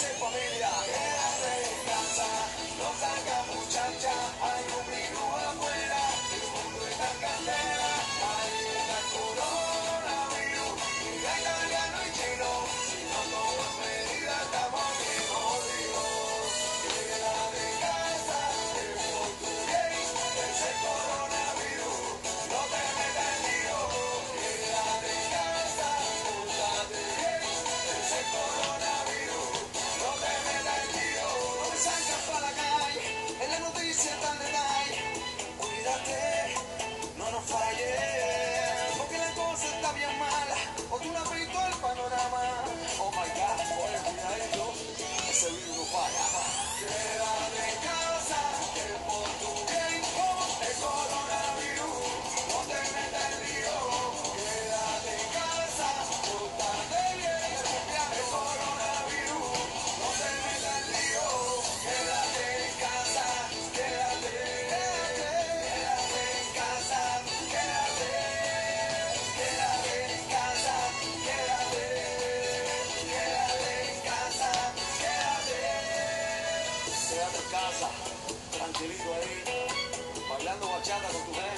triple. Ahí, bailando